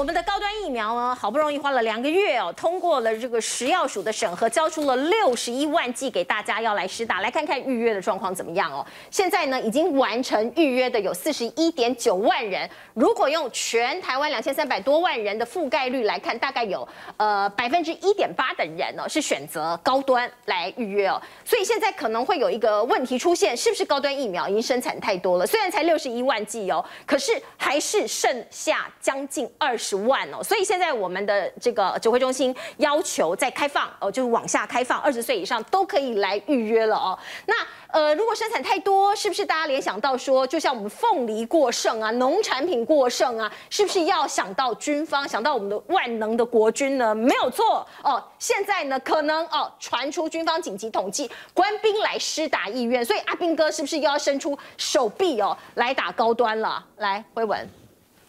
我们的高端疫苗呢，好不容易花了两个月哦，通过了这个食药署的审核，交出了六十一万剂给大家要来施打，来看看预约的状况怎么样哦。现在呢，已经完成预约的有四十一点九万人，如果用全台湾两千三百多万人的覆盖率来看，大概有呃百分之一点八的人呢是选择高端来预约哦。所以现在可能会有一个问题出现，是不是高端疫苗已经生产太多了？虽然才六十一万剂哦，可是还是剩下将近二十。十万哦，所以现在我们的这个指挥中心要求在开放哦，就是往下开放，二十岁以上都可以来预约了哦。那呃，如果生产太多，是不是大家联想到说，就像我们凤梨过剩啊，农产品过剩啊，是不是要想到军方，想到我们的万能的国军呢？没有错哦。现在呢，可能哦传出军方紧急统计，官兵来施打意愿，所以阿兵哥是不是又要伸出手臂哦来打高端了？来，辉文，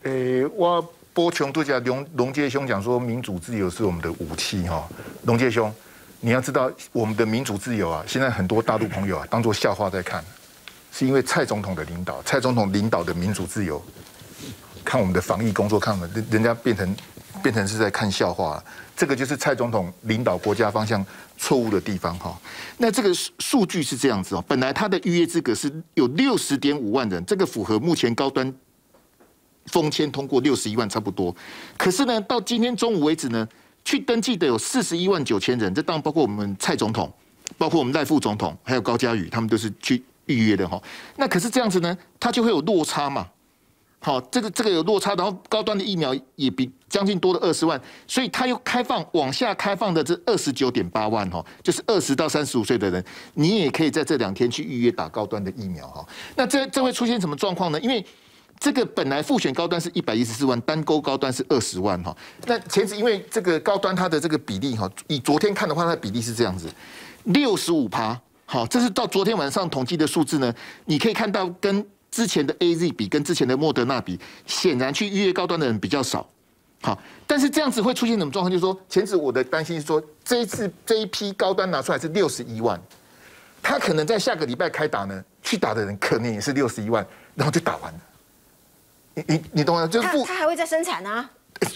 诶，我。波琼对家龙龙介兄讲说，民主自由是我们的武器哈。龙介兄，你要知道，我们的民主自由啊，现在很多大陆朋友啊，当做笑话在看，是因为蔡总统的领导，蔡总统领导的民主自由，看我们的防疫工作，看我们人家变成变成是在看笑话，这个就是蔡总统领导国家方向错误的地方哈。那这个数据是这样子哦，本来他的预约资格是有六十点五万人，这个符合目前高端。封签通过六十一万差不多，可是呢，到今天中午为止呢，去登记的有四十一万九千人，这当然包括我们蔡总统，包括我们赖副总统，还有高嘉宇，他们都是去预约的哈。那可是这样子呢，它就会有落差嘛。好，这个这个有落差，然后高端的疫苗也比将近多了二十万，所以它又开放往下开放的这二十九点八万哈，就是二十到三十五岁的人，你也可以在这两天去预约打高端的疫苗哈。那这这会出现什么状况呢？因为这个本来复选高端是一百一十四万，单勾高端是二十万哈。那前次因为这个高端它的这个比例哈，以昨天看的话，它的比例是这样子，六十五趴。好，这是到昨天晚上统计的数字呢。你可以看到跟之前的 A Z 比，跟之前的莫德纳比，显然去预约高端的人比较少。好，但是这样子会出现什么状况？就是说，前次我的担心是说，这一次这一批高端拿出来是六十一万，他可能在下个礼拜开打呢，去打的人可能也是六十一万，然后就打完了。你你懂吗？就是复他还会再生产啊？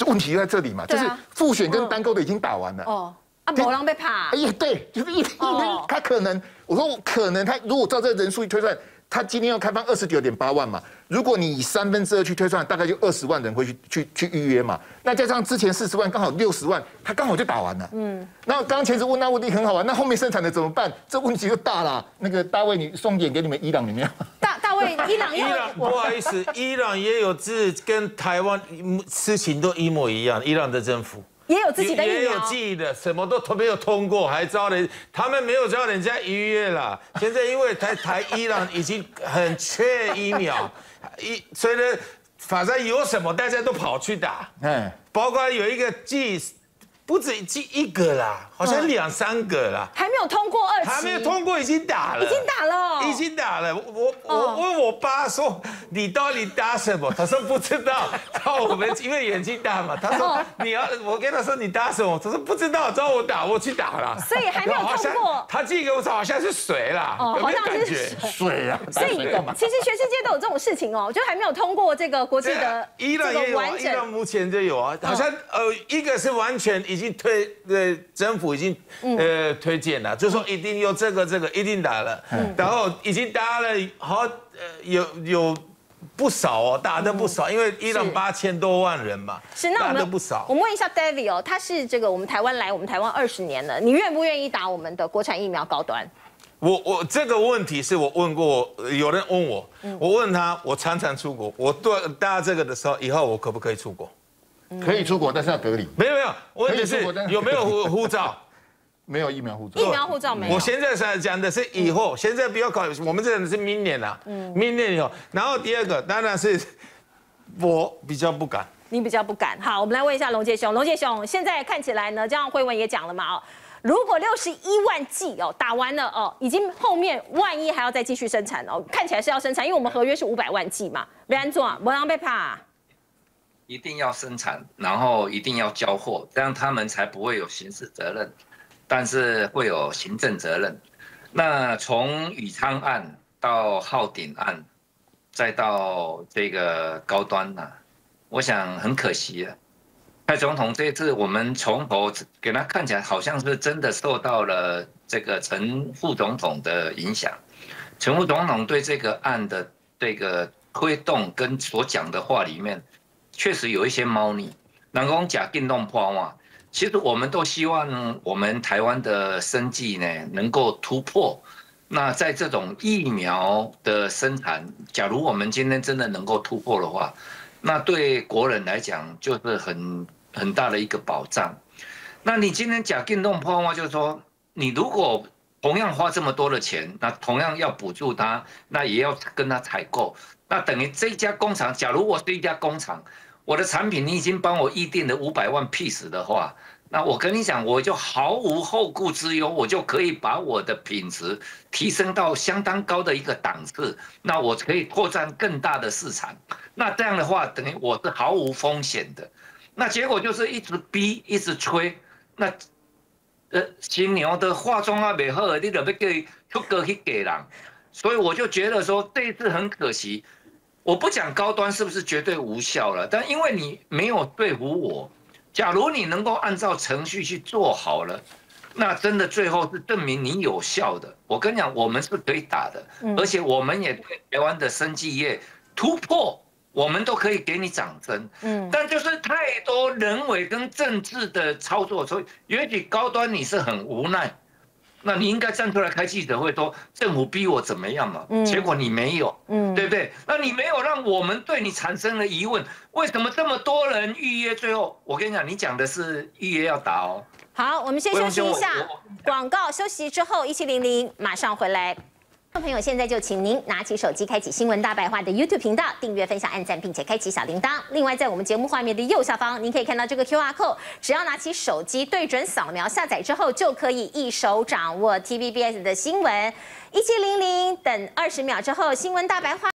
问题就在这里嘛，就是复选跟单钩的已经打完了。哦，啊，某狼被怕。哎呀，对，就是一一他可能，我说可能他如果照这个人数一推算。他今天要开放二十九点八万嘛？如果你以三分之二去推算，大概就二十万人会去去去预约嘛。那加上之前四十万，刚好六十万，他刚好就打完了。嗯。那刚刚前子问那问题很好玩，那后面生产的怎么办？这问题就大了。那个大卫，你送点给你们伊朗里面。大大卫，伊朗伊朗不好意思，伊朗也有自，跟台湾事情都一模一样。伊朗的政府。也有自己的也有记忆的，什么都没有通过，还招人，他们没有招人家预约了。现在因为台台伊朗已经很缺疫苗，一所以呢，反正有什么大家都跑去打，嗯，包括有一个记。不止记一个啦，好像两三个啦，还没有通过二期，还没有通过已经打了，已经打了，已经打了。我我问我爸说，你到底打什么？他说不知道。然后我们因为眼睛大嘛，他说你要我跟他说你打什么？他说不知道，找我打，我去打了。所以还没有通过。他寄给我好像是水啦，有没有感觉？水啊，所以其实全世界都有这种事情哦，就还没有通过这个国际的伊朗也有，伊朗目前就有啊，好像呃一个是完全。已经推呃，政府已经呃推荐了，就说一定有这个这个一定打了，然后已经打了好呃有有不少哦，打的不少，因为伊朗八千多万人嘛，是那打的不少。我们问一下 David 哦，他是这个我们台湾来我们台湾二十年了，你愿不愿意打我们的国产疫苗高端？我我这个问题是我问过，有人问我，我问他，我常常出国，我对打这个的时候，以后我可不可以出国？可以出国，但是要隔离。没有没有，问题是有没有护护照？没有疫苗护照。疫苗护照没有。我现在在讲的是以后，现在不要考，我们这的是明年了。嗯，明年以后。然后第二个当然是我比较不敢。你比较不敢。好，我们来问一下龙杰兄。龙杰兄，现在看起来呢，这样辉文也讲了嘛？哦，如果六十一万剂哦打完了哦，已经后面万一还要再继续生产哦，看起来是要生产，因为我们合约是五百万剂嘛。别安做，不让被怕。一定要生产，然后一定要交货，这样他们才不会有刑事责任，但是会有行政责任。那从宇昌案到浩鼎案，再到这个高端呐，我想很可惜啊，蔡总统这次我们从头给他看起来好像是真的受到了这个陈副总统的影响，陈副总统对这个案的这个推动跟所讲的话里面，确实有一些猫腻。南宫假电动破嘛，其实我们都希望我们台湾的生计呢能够突破。那在这种疫苗的生产，假如我们今天真的能够突破的话，那对国人来讲就是很很大的一个保障。那你今天假电动破话，就是说，你如果同样花这么多的钱，那同样要补助他，那也要跟他采购，那等于这家工厂，假如我是一家工厂，我的产品你已经帮我预定了五百万 piece 的话。那我跟你讲，我就毫无后顾之忧，我就可以把我的品质提升到相当高的一个档次。那我可以扩展更大的市场。那这样的话，等于我是毫无风险的。那结果就是一直逼，一直催。那呃，新娘的化妆啊，美好，你得要给出歌去给人。所以我就觉得说，这一次很可惜。我不讲高端是不是绝对无效了，但因为你没有对付我。假如你能够按照程序去做好了，那真的最后是证明你有效的。我跟你讲，我们是可以打的，而且我们也对台湾的生技业突破，我们都可以给你掌声。嗯，但就是太多人为跟政治的操作，所以也许高端你是很无奈。那你应该站出来开记者会说政府逼我怎么样嘛？嗯，结果你没有，嗯，对不对？那你没有让我们对你产生了疑问，为什么这么多人预约？最后我跟你讲，你讲的是预约要打哦。好，我们先休息一下，广告休息之后一七零零马上回来。朋友，现在就请您拿起手机，开启新闻大白话的 YouTube 频道，订阅、分享、按赞，并且开启小铃铛。另外，在我们节目画面的右下方，您可以看到这个 QR code，只要拿起手机对准扫描下载之后，就可以一手掌握 TVBS 的新闻。一七零零等二十秒之后，新闻大白话。